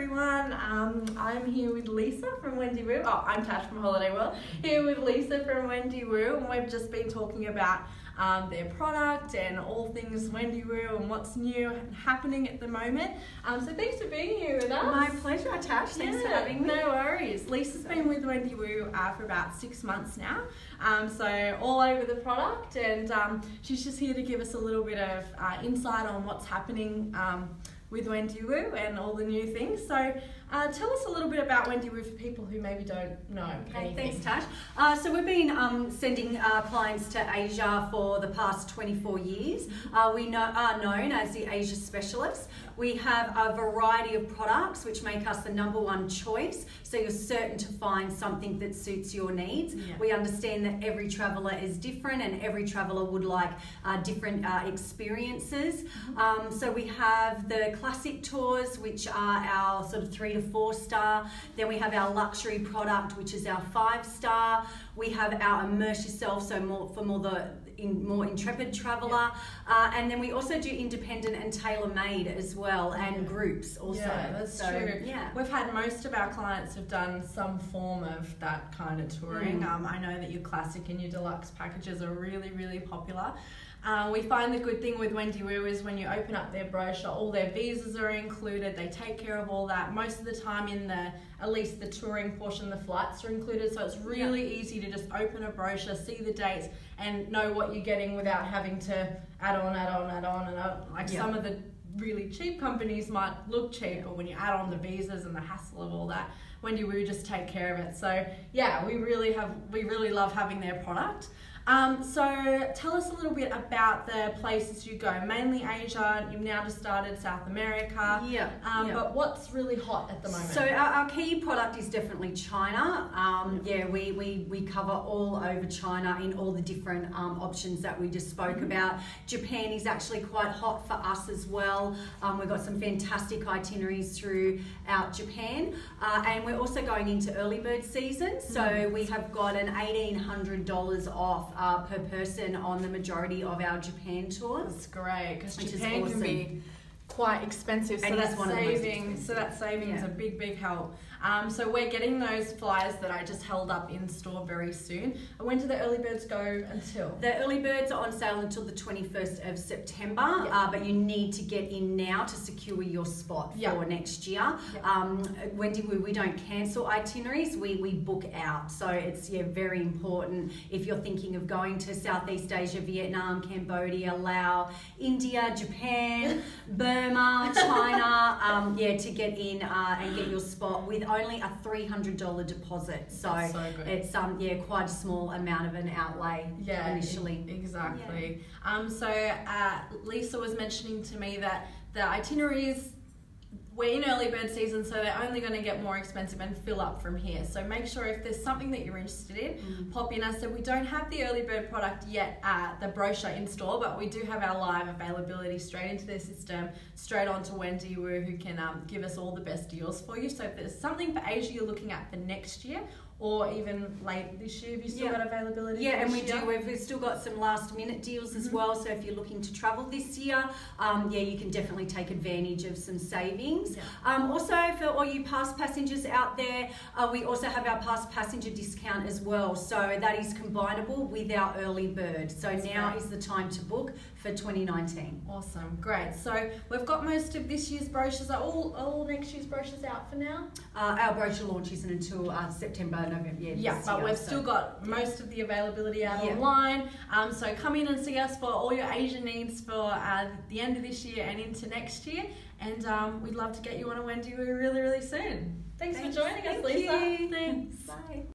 everyone. Um, I'm here with Lisa from Wendy Wu. Oh, I'm Tash from Holiday World. Here with Lisa from Wendy Wu, and we've just been talking about um, their product and all things Wendy Wu and what's new and happening at the moment. Um, so thanks for being here with us. My pleasure, Tash. Thanks Yeah, for having me. No worries. Lisa's been with Wendy Wu uh, for about six months now, um, so all over the product, and um, she's just here to give us a little bit of uh, insight on what's happening um, with Wendy Wu and all the new things. So uh, tell us a little bit about Wendy Wu for people who maybe don't know Okay, anything. thanks, Tash. Uh, so we've been um, sending uh, clients to Asia for the past 24 years. Uh, we know, are known as the Asia Specialists. We have a variety of products which make us the number one choice, so you're certain to find something that suits your needs. Yeah. We understand that every traveller is different and every traveller would like uh, different uh, experiences. Um, so we have the classic tours, which are our sort of three to four star. Then we have our luxury product, which is our five star. We have our immerse yourself, so more for more the in more intrepid traveller, uh, and then we also do independent and tailor made as well, and Yeah. groups also. Yeah, that's So, true. Yeah. We've had most of our clients have done some form of that kind of touring. Mm. Um, I know that your classic and your deluxe packages are really, really popular. Uh, we find the good thing with Wendy Wu is when you open up their brochure, all their visas are included. They take care of all that. Most of the time, in the at least the touring portion, the flights are included. So it's really easy to just open a brochure, see the dates, and know what you're getting without having to add on, add on, add on, and add, like Yeah. some of the really cheap companies might look cheap, but when you add on the visas and the hassle of all that, Wendy Wu just take care of it. So yeah, we really have we really love having their product. Um, so tell us a little bit about the places you go. Mainly Asia. You've now just started South America. Yeah. Um, yeah. But what's really hot at the moment? So our, our key product is definitely China. Um, yeah, we, we, we cover all over China in all the different um, options that we just spoke Mm-hmm. about. Japan is actually quite hot for us as well. Um, we've got some fantastic itineraries throughout Japan, uh, and we're also going into early bird season. So Mm-hmm. we have got an eighteen hundred dollars off uh, per person on the majority of our Japan tours. That's great because Which is Japan can be quite expensive. So And it's that one of the most saving, so that saving is Yeah. a big, big help. Um, so we're getting those flyers that I just held up in store very soon. And when do the early birds go until? The early birds are on sale until the 21st of September, Yeah. uh, but you need to get in now to secure your spot Yeah. for next year. Yeah. Um, Wendy, we, we don't cancel itineraries, we, we book out. So it's yeah, very important if you're thinking of going to Southeast Asia, Vietnam, Cambodia, Laos, India, Japan, Burma, China, um, yeah, to get in uh, and get your spot with only a $300 deposit. So, so it's um, yeah, quite a small amount of an outlay Yeah, initially. exactly. Um, so uh, Lisa was mentioning to me that the itineraries we're in early bird season, so they're only going to get more expensive and fill up from here. So make sure if there's something that you're interested in, Mm. pop in. I said we don't have the early bird product yet at the brochure in store, but we do have our live availability straight into their system, straight on to Wendy Wu, who can um, give us all the best deals for you. So if there's something for Asia you're looking at for next year, or even late this year, have you still Yeah. got availability? Yeah, and we year? do. We've, we've still got some last minute deals as Mhm. well. So if you're looking to travel this year, um, yeah, you can definitely take advantage of some savings. Yeah. Um, also, for all you past passengers out there, uh, we also have our past passenger discount as well. So that is combinable with our early bird. So That's now great. is the time to book for 2019. Awesome, great. So we've got most of this year's brochures. Are all all next year's brochures out for now? Uh, our brochure launch isn't until uh, September, November. Yeah, Yeah, but year, we've so- still got most of the availability out Yeah. online. Um, so come in and see us for all your Asian needs for uh, the end of this year and into next year. And um, we'd love to get you on a Wendy really, really soon. Thanks, Thanks. for joining us, Thank Lisa. you. Thanks. Bye.